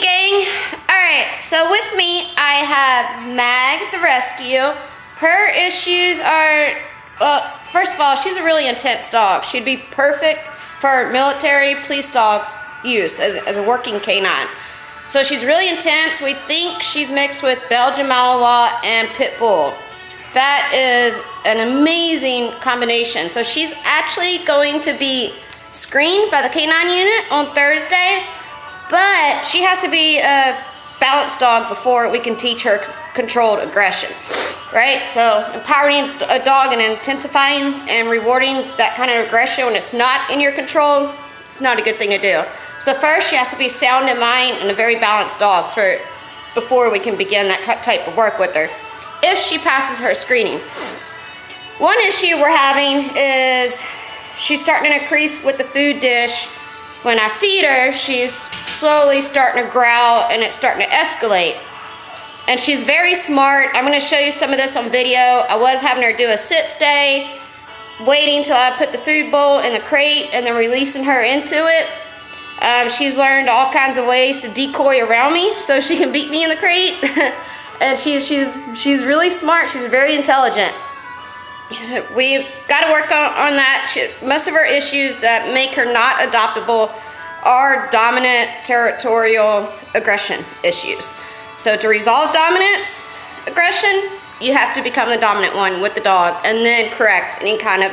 Gang! Alright, so with me I have Mag the Rescue. Her issues are, well, first of all, she's a really intense dog. She'd be perfect for military police dog use as, as a working canine. So she's really intense. We think she's mixed with Belgian Malinois and Pit Bull. That is an amazing combination. So she's actually going to be screened by the canine unit on Thursday, but she has to be a balanced dog before we can teach her controlled aggression, right? So empowering a dog and intensifying and rewarding that kind of aggression when it's not in your control, it's not a good thing to do. So first she has to be sound in mind and a very balanced dog for before we can begin that type of work with her if she passes her screening. One issue we're having is she's starting to crease with the food dish. When I feed her, she's slowly starting to growl and it's starting to escalate. And she's very smart. I'm gonna show you some of this on video. I was having her do a sit stay, waiting till I put the food bowl in the crate and then releasing her into it. Um, she's learned all kinds of ways to decoy around me so she can beat me in the crate. and she's she's she's really smart. She's very intelligent. We got to work on, on that. She, most of her issues that make her not adoptable are dominant territorial aggression issues. So to resolve dominance aggression, you have to become the dominant one with the dog and then correct any kind of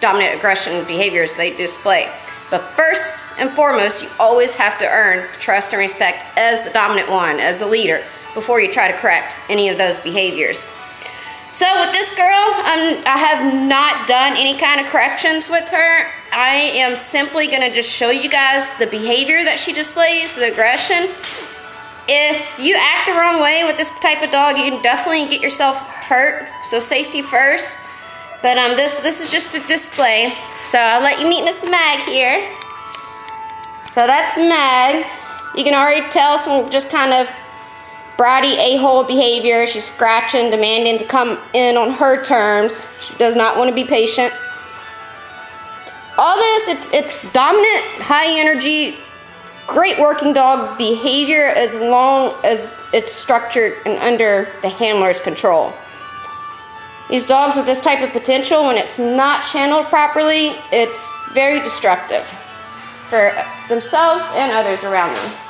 dominant aggression behaviors they display. But first and foremost, you always have to earn trust and respect as the dominant one, as the leader before you try to correct any of those behaviors. So with this girl, um, I have not done any kind of corrections with her. I am simply going to just show you guys the behavior that she displays, the aggression. If you act the wrong way with this type of dog, you can definitely get yourself hurt. So safety first. But um, this, this is just a display. So I'll let you meet Miss Mag here. So that's Mag. You can already tell some just kind of bratty a-hole behavior. She's scratching, demanding to come in on her terms. She does not want to be patient. All this, it's, it's dominant, high energy, great working dog behavior as long as it's structured and under the handler's control. These dogs with this type of potential, when it's not channeled properly, it's very destructive for themselves and others around them.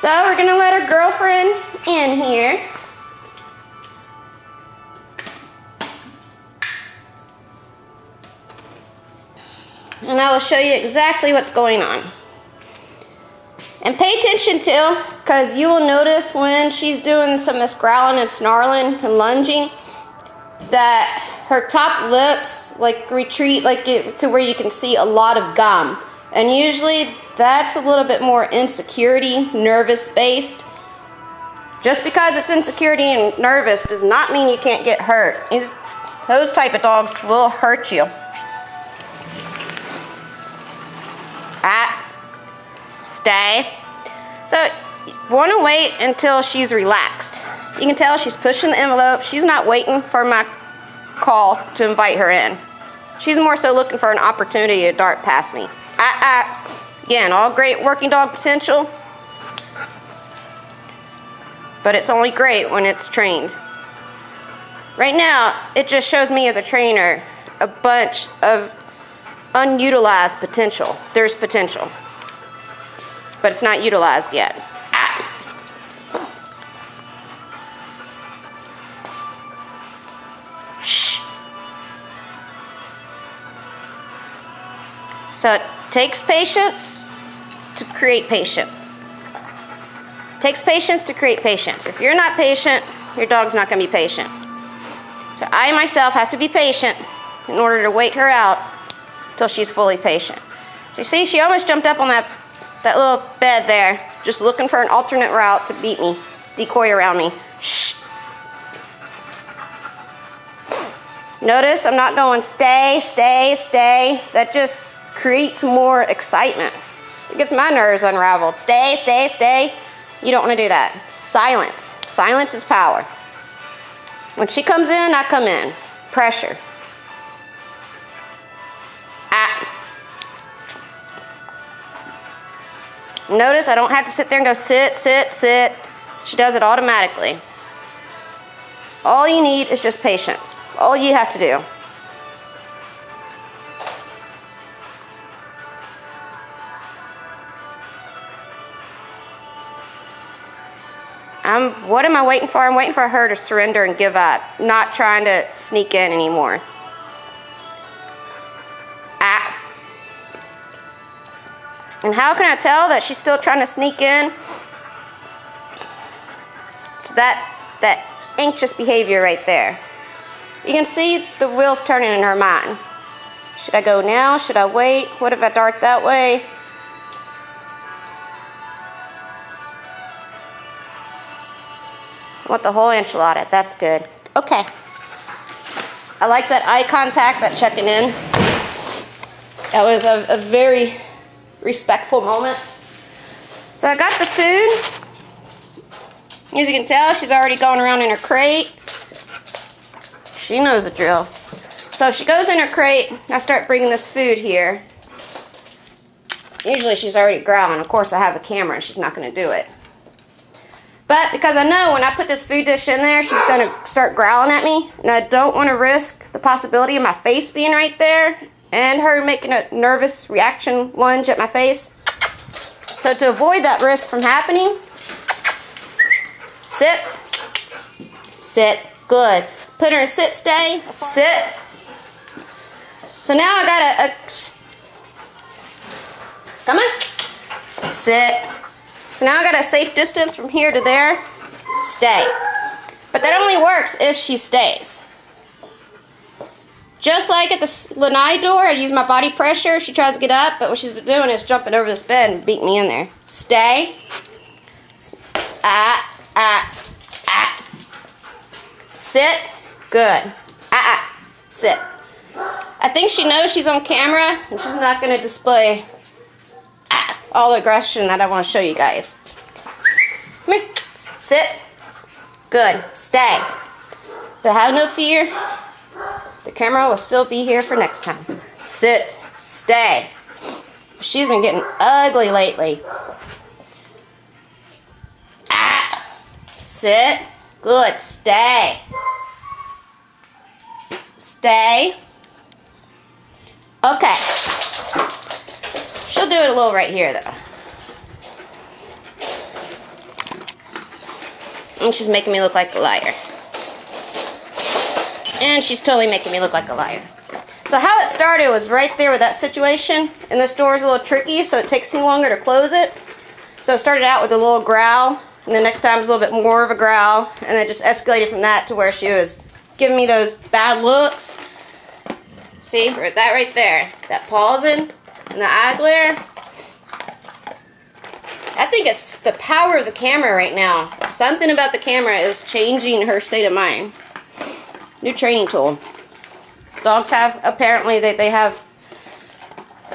So we're gonna let our girlfriend in here. And I will show you exactly what's going on. And pay attention to, because you will notice when she's doing some of this growling and snarling and lunging, that her top lips like retreat like to where you can see a lot of gum. And usually that's a little bit more insecurity, nervous based. Just because it's insecurity and nervous does not mean you can't get hurt. These, those type of dogs will hurt you. At, stay. So want to wait until she's relaxed. You can tell she's pushing the envelope. She's not waiting for my call to invite her in. She's more so looking for an opportunity to dart past me. I, I, again, all great working dog potential, but it's only great when it's trained. Right now, it just shows me as a trainer a bunch of unutilized potential. There's potential, but it's not utilized yet. Shh. So takes patience to create patience. Takes patience to create patience. If you're not patient, your dog's not going to be patient. So I myself have to be patient in order to wait her out until she's fully patient. So you see, she almost jumped up on that, that little bed there, just looking for an alternate route to beat me, decoy around me. Shh. Notice I'm not going stay, stay, stay. That just creates more excitement. It gets my nerves unraveled. Stay, stay, stay. You don't want to do that. Silence. Silence is power. When she comes in, I come in. Pressure. Ah. Notice I don't have to sit there and go sit, sit, sit. She does it automatically. All you need is just patience. That's all you have to do. I'm, what am I waiting for? I'm waiting for her to surrender and give up, not trying to sneak in anymore. Ah. And how can I tell that she's still trying to sneak in? It's that, that anxious behavior right there. You can see the wheels turning in her mind. Should I go now? Should I wait? What if I dart that way? Want the whole enchilada. That's good. Okay. I like that eye contact, that checking in. That was a, a very respectful moment. So I got the food. As you can tell, she's already going around in her crate. She knows the drill. So she goes in her crate. I start bringing this food here. Usually she's already growling. Of course, I have a camera and she's not going to do it. But because I know when I put this food dish in there, she's going to start growling at me. And I don't want to risk the possibility of my face being right there and her making a nervous reaction lunge at my face. So to avoid that risk from happening, sit, sit, good. Put her in sit stay, sit. So now I got a, a uh, come on, sit, so now I got a safe distance from here to there. Stay. But that only works if she stays. Just like at the lanai door, I use my body pressure. She tries to get up, but what she's doing is jumping over this bed and beating me in there. Stay. Ah, ah, ah. Sit. Good. Ah, ah. Sit. I think she knows she's on camera, and she's not going to display all the aggression that I want to show you guys. Come here. Sit. Good. Stay. But have no fear. The camera will still be here for next time. Sit. Stay. She's been getting ugly lately. Ah. Sit. Good. Stay. Stay. Okay do it a little right here, though. And she's making me look like a liar. And she's totally making me look like a liar. So how it started was right there with that situation. And this door is a little tricky, so it takes me longer to close it. So it started out with a little growl. And the next time it was a little bit more of a growl. And then just escalated from that to where she was giving me those bad looks. See, that right there. That pausing and the eye glare. I think it's the power of the camera right now. Something about the camera is changing her state of mind. New training tool. Dogs have, apparently, they, they have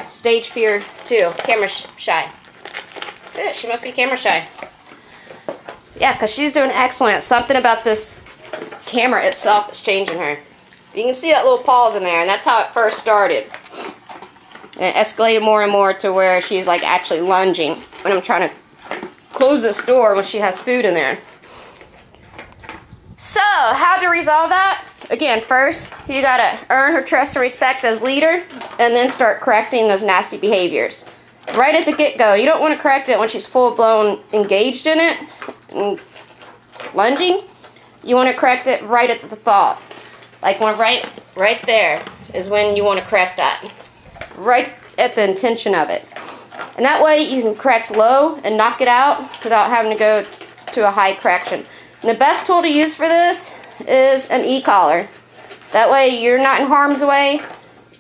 stage fear too. Camera shy. That's it. She must be camera shy. Yeah, because she's doing excellent. Something about this camera itself is changing her. You can see that little pause in there, and that's how it first started. And it escalated more and more to where she's like actually lunging when I'm trying to close this door when she has food in there. So, how to resolve that? Again, first, you gotta earn her trust and respect as leader, and then start correcting those nasty behaviors. Right at the get-go. You don't want to correct it when she's full-blown engaged in it, and lunging. You want to correct it right at the thought. Like when right, right there is when you want to correct that right at the intention of it. And that way you can correct low and knock it out without having to go to a high correction. And the best tool to use for this is an e-collar. That way you're not in harm's way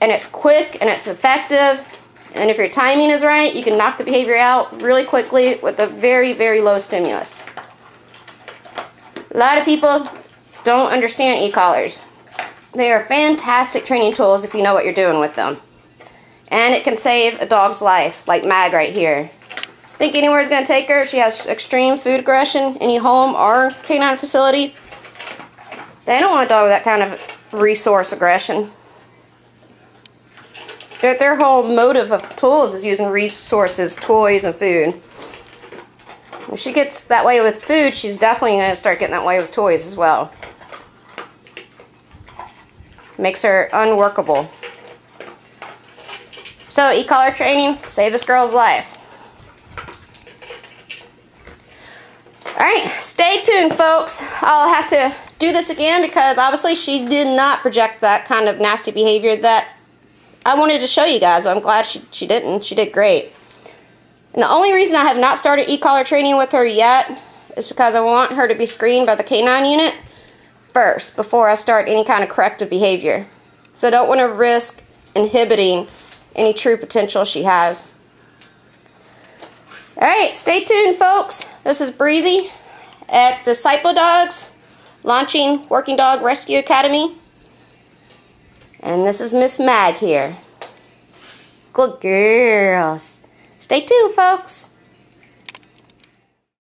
and it's quick and it's effective. And if your timing is right, you can knock the behavior out really quickly with a very, very low stimulus. A lot of people don't understand e-collars. They are fantastic training tools if you know what you're doing with them. And it can save a dog's life, like Mag right here. Think anywhere is going to take her if she has extreme food aggression, any home or canine facility? They don't want a dog with that kind of resource aggression. Their, their whole motive of tools is using resources, toys, and food. If she gets that way with food, she's definitely going to start getting that way with toys as well. Makes her unworkable. So, e-collar training, save this girl's life. Alright, stay tuned, folks. I'll have to do this again because obviously she did not project that kind of nasty behavior that I wanted to show you guys, but I'm glad she, she didn't. She did great. And the only reason I have not started e-collar training with her yet is because I want her to be screened by the canine unit first before I start any kind of corrective behavior. So I don't want to risk inhibiting any true potential she has. Alright, stay tuned folks. This is Breezy at Disciple Dogs, launching Working Dog Rescue Academy. And this is Miss Mag here. Good girls. Stay tuned folks.